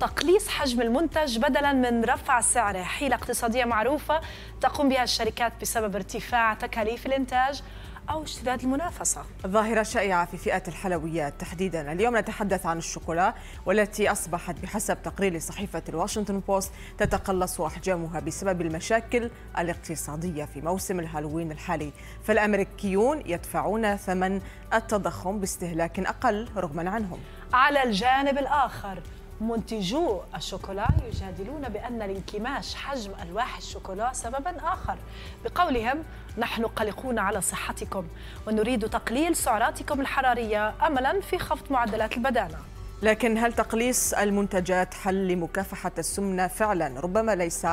تقليص حجم المنتج بدلا من رفع سعره. حيلة اقتصادية معروفة تقوم بها الشركات بسبب ارتفاع تكاليف الإنتاج أو اشتداد المنافسة. ظاهرة شائعة في فئة الحلويات. تحديدا اليوم نتحدث عن الشوكولا والتي أصبحت بحسب تقرير لصحيفة الواشنطن بوست تتقلص أحجامها بسبب المشاكل الاقتصادية في موسم الهالوين الحالي. فالأمريكيون يدفعون ثمن التضخم باستهلاك أقل رغما عنهم. على الجانب الآخر منتجو الشوكولا يجادلون بأن لانكماش حجم ألواح الشوكولا سببا آخر. بقولهم نحن قلقون على صحتكم ونريد تقليل سعراتكم الحرارية أملا في خفض معدلات البدانة. لكن هل تقليص المنتجات حل لمكافحة السمنة فعلا؟ ربما ليس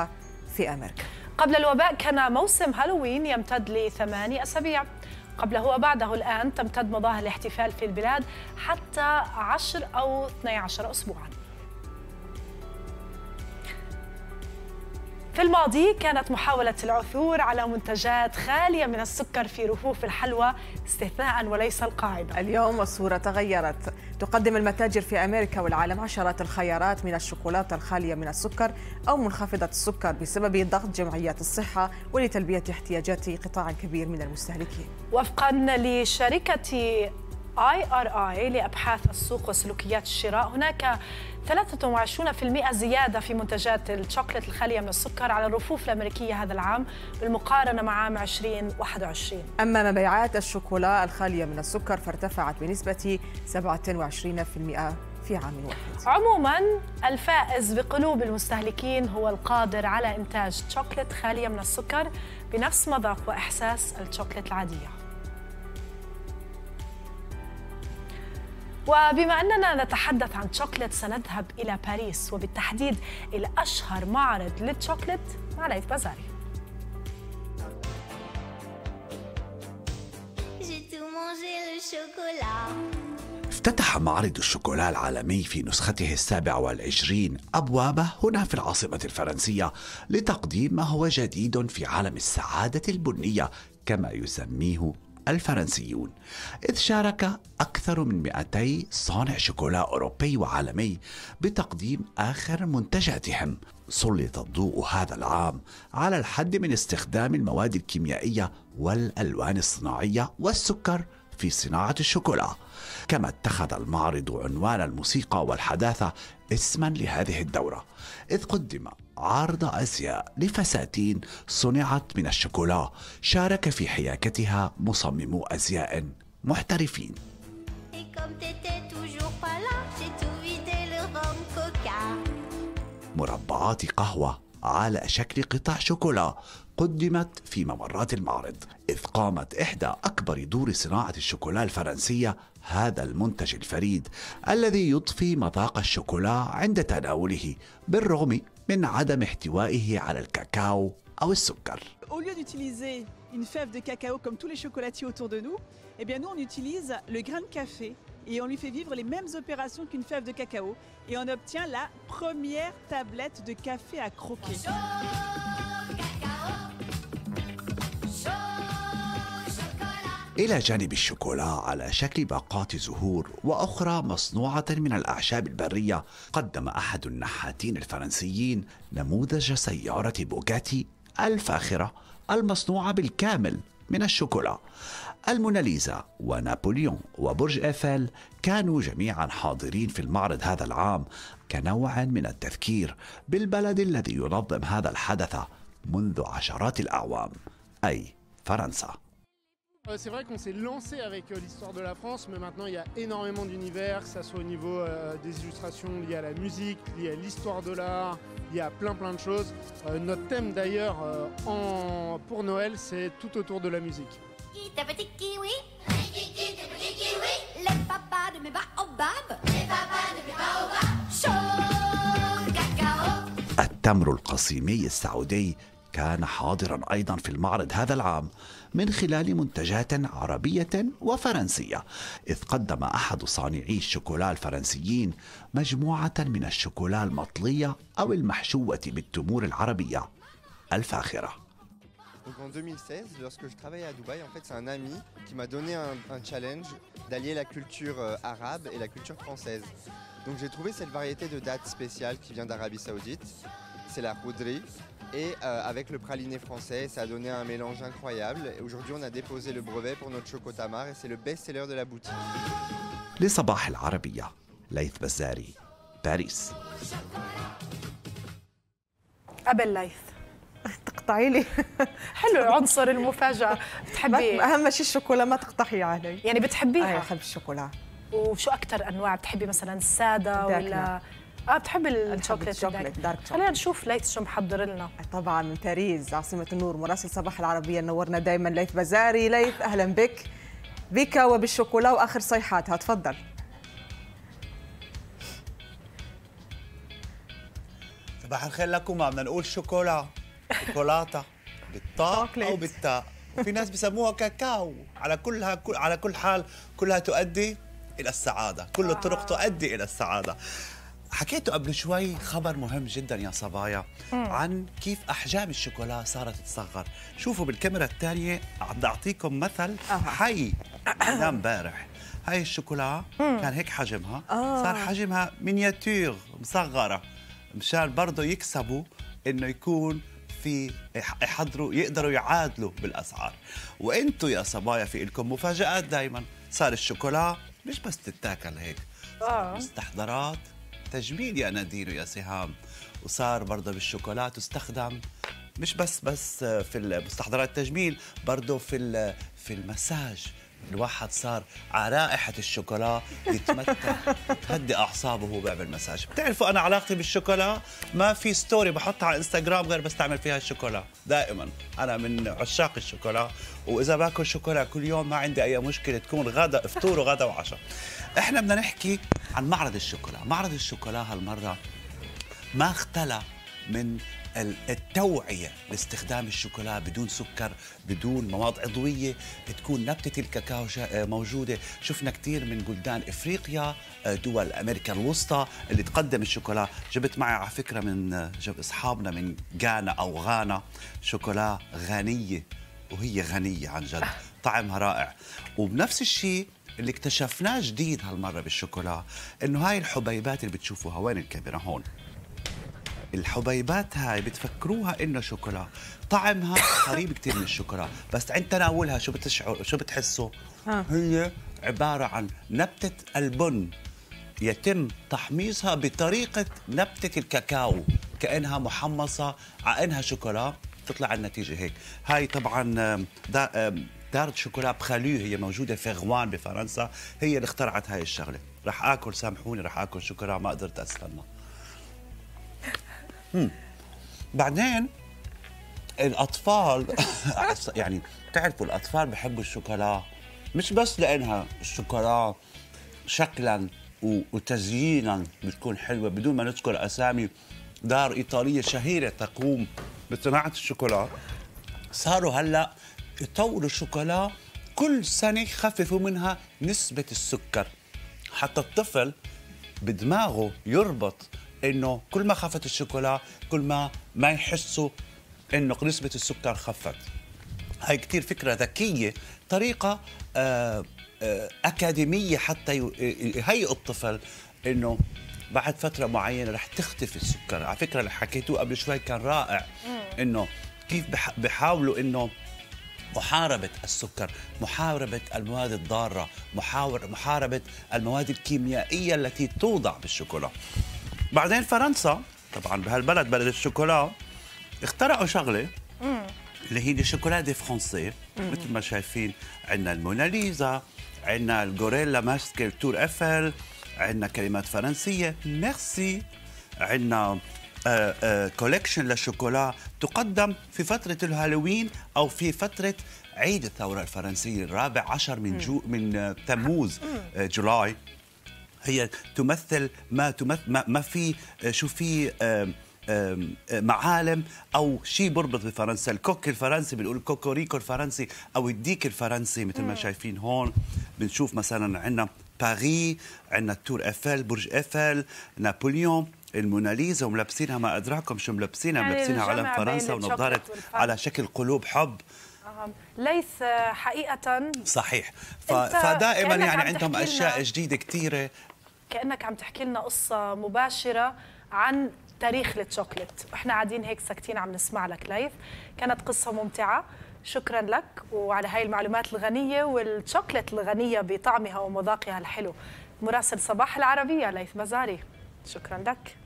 في أمريكا قبل الوباء كان موسم هالوين يمتد لثماني أسابيع. قبله وبعده الآن تمتد مظاهر الاحتفال في البلاد حتى عشر أو 12 أسبوعاً. في الماضي كانت محاولة العثور على منتجات خالية من السكر في رفوف الحلوى استثناء وليس القاعدة. اليوم الصورة تغيرت. تقدم المتاجر في أمريكا والعالم عشرات الخيارات من الشوكولاتة الخالية من السكر أو منخفضة السكر بسبب ضغط جمعيات الصحة ولتلبية احتياجات قطاع كبير من المستهلكين. وفقا لشركة آي آر آي لأبحاث السوق وسلوكيات الشراء. هناك 23% زيادة في منتجات الشوكولات الخالية من السكر على الرفوف الأمريكية هذا العام بالمقارنة مع عام 2021 أما مبيعات الشوكولا الخالية من السكر فارتفعت بنسبة 27% في عام واحد. عموما الفائز بقلوب المستهلكين هو القادر على إنتاج شوكولات خالية من السكر بنفس مذاق وإحساس الشوكولات العادية. وبما أننا نتحدث عن شوكليت سنذهب إلى باريس وبالتحديد إلى أشهر معرض للشوكليت مع ليث بازاري. افتتح معرض الشوكولا العالمي في نسخته السابعة والعشرين أبوابه هنا في العاصمة الفرنسية لتقديم ما هو جديد في عالم السعادة البنية كما يسميه الفرنسيون إذ شارك أكثر من 200 صانع شوكولا أوروبي وعالمي بتقديم آخر منتجاتهم. سلط الضوء هذا العام على الحد من استخدام المواد الكيميائية والألوان الصناعية والسكر في صناعة الشوكولا. كما اتخذ المعرض عنوان الموسيقى والحداثة اسما لهذه الدورة إذ قدم عرض أزياء لفساتين صنعت من الشوكولا. شارك في حياكتها مصممو أزياء محترفين. مربعات قهوة على شكل قطع شوكولا قدمت في ممرات المعرض إذ قامت إحدى أكبر دور صناعة الشوكولا الفرنسية هذا المنتج الفريد الذي يضفي مذاق الشوكولا عند تناوله بالرغم من عدم احتوائه على الكاكاو أو السكر. Au lieu d'utiliser une fève de cacao comme tous les chocolatiers autour de nous, eh bien nous on utilise le grain de café et on lui fait vivre les mêmes opérations qu'une fève de cacao et on obtient la première tablette de café à croquer. إلى جانب الشوكولا على شكل باقات زهور وأخرى مصنوعة من الأعشاب البرية قدم أحد النحاتين الفرنسيين نموذج سيارة بوغاتي الفاخرة المصنوعة بالكامل من الشوكولا. الموناليزا ونابليون وبرج ايفل كانوا جميعا حاضرين في المعرض هذا العام كنوع من التذكير بالبلد الذي ينظم هذا الحدث منذ عشرات الأعوام أي فرنسا. C'est vrai qu'on s'est lancé avec euh, l'histoire de la France, mais maintenant il y a énormément d'univers, que ce soit au niveau euh, des illustrations liées à la musique, liées à l'histoire de l'art, liées à plein plein de choses. notre thème d'ailleurs pour Noël, c'est tout autour de la musique. كان حاضرا أيضا في المعرض هذا العام من خلال منتجات عربيه وفرنسيه اذ قدم احد صانعي الشوكولا الفرنسيين مجموعه من الشوكولا المطليه أو المحشوه بالتمور العربيه الفاخره Donc en 2016, lorsque je travaillais à Dubaï, en fait, c'est un ami qui m'a donné un, un challenge d'allier la culture euh, arabe et la culture française. Donc j'ai trouvé cette variété de date spéciale qui vient d'Arabie Saoudite. C'est la poudrie. Et euh, avec le praliné français, ça a donné un mélange incroyable. Et aujourd'hui, on a déposé le brevet pour notre chocotamar et c'est le best-seller de la boutique. لصباح العربية ليث بزاري باريس قبل ليث تقطعي لي. حلو عنصر المفاجأة. بتحبي اهم شيء الشوكولا ما تقطعي علي. يعني بتحبيها؟ بحب الشوكولا. وشو أكثر أنواع؟ بتحبي مثلا السادة ولا آه بتحبي ال chocolate ال chocolate، ال dark. dark chocolate. خلينا نشوف ليث شو محضر لنا. طبعا من باريس عاصمة النور مراسل صباح العربية نورنا دائما ليث بزاري ليث أهلا بك. بك وبالشوكولا وآخر صيحاتها. تفضل. صباح الخير لكم. بدنا نقول شوكولا شوكولاتة بالطاء. أو بالتاء. وفي ناس بسموها كاكاو. على كلها كل على كل حال كلها تؤدي إلى السعادة. كل الطرق تؤدي إلى السعادة. حكيتوا قبل شوي خبر مهم جدا يا صبايا عن كيف أحجام الشوكولا صارت تتصغر شوفوا بالكاميرا الثانية عم اعطيكم مثل. حي من امبارح. هاي الشوكولا كان هيك حجمها صار حجمها مينياتير مصغرة مشان برضه يكسبوا إنه يكون في يح- يحضروا يقدروا يعادلوا بالأسعار. وأنتم يا صبايا في لكم مفاجآت دائما صار الشوكولا مش بس تتاكل هيك صار مستحضرات تجميل يا نادين ويا سهام. وصار برضه بالشوكولا تستخدم مش بس بس في المستحضرات التجميل برضه في في المساج. الواحد صار على رائحة الشوكولا يتمتع. تهدي أعصابه وهو بيعمل مساج. بتعرفوا أنا علاقتي بالشوكولا؟ ما في ستوري بحطها على انستغرام غير بستعمل فيها الشوكولا. دائما. أنا من عشاق الشوكولا. وإذا باكل شوكولا كل يوم ما عندي أي مشكلة تكون غدا فطور وغدا وعشاء. إحنا بدنا نحكي عن معرض الشوكولا. معرض الشوكولا هالمرة ما اختلى من التوعية لاستخدام الشوكولا بدون سكر بدون مواد عضوية تكون نبتة الكاكاو آه، موجودة. شفنا كثير من بلدان إفريقيا آه، دول أمريكا الوسطى اللي تقدم الشوكولا. جبت معي على فكرة من آه، جب أصحابنا من غانا أو غانا. شوكولا غنية وهي غنية عن جد. طعمها رائع. وبنفس الشيء اللي اكتشفناه جديد هالمرة بالشوكولا إنه هاي الحبيبات اللي بتشوفوها وين الكاميرا؟ هون. الحبيبات هاي بتفكروها إنه شوكولا. طعمها قريب كتير من الشوكولا. بس عند تناولها شو بتشعر؟ شو بتحسوا. هي عبارة عن نبتة البن. يتم تحميصها بطريقة نبتة الكاكاو. كأنها محمصة على إنها شوكولا تطلع النتيجة هيك. هاي طبعا دا دارة شوكولا بخالو هي موجودة في غوان بفرنسا. هي اللي اخترعت هاي الشغلة. رح آكل سامحوني رح آكل شوكولا ما قدرت أستنى. بعدين الأطفال يعني تعرفوا الأطفال بحبوا الشوكولا مش بس لأنها الشوكولا شكلا وتزيينا بتكون حلوة. بدون ما نذكر أسامي دار إيطالية شهيرة تقوم بصناعة الشوكولا صاروا هلأ يطوروا الشوكولا كل سنة يخففوا منها نسبة السكر. حتى الطفل بدماغه يربط إنه كل ما خفت الشوكولا كل ما ما يحسوا إنه نسبة السكر خفت. هاي كتير فكرة ذكية طريقة آه، آه، أكاديمية حتى ي- يهيئ الطفل إنه بعد فترة معينة رح تختفي السكر. على فكرة اللي حكيتوه قبل شوي كان رائع. إنه كيف بح- بحاولوا إنه محاربة السكر محاربة المواد الضارة محاور محاربة المواد الكيميائية التي توضع بالشوكولا. بعدين فرنسا طبعا بهالبلد بلد الشوكولا اخترعوا شغلة اللي هي ال chocolat des Français مثل ما شايفين عندنا الموناليزا عندنا الغوريلا ماسك ال tour Eiffel عندنا كلمات فرنسية. ميرسي. عندنا collection للشوكولا تقدم في فترة الهالوين أو في فترة عيد الثورة الفرنسية الرابع عشر من جو من آه، تموز آه، July. هي تمثل ما تمثل ما, ما في شو في معالم أو شيء بربط بفرنسا. الكوك الفرنسي بنقول الكوكوريكو الفرنسي أو الديك الفرنسي مثل ما شايفين هون. بنشوف مثلا عندنا باريس عندنا ال Tour Eiffel برج ايفل نابليون الموناليزا وملبسينها ما أدراكم شو ملبسينها؟ يعني ملبسينها علم فرنسا ونظارة. على شكل قلوب حب. آه، حقيقة. صحيح. فدائما يعني عندهم لنا- جديدة كثيره كأنك عم تحكي لنا قصة مباشرة عن تاريخ الشوكليت وإحنا قاعدين هيك ساكتين عم نسمع لك live كانت قصة ممتعة. شكرا لك. وعلى هاي المعلومات الغنية والشوكليت الغنية بطعمها ومذاقها الحلو. مراسل صباح العربية ليث مزاري. شكرا لك.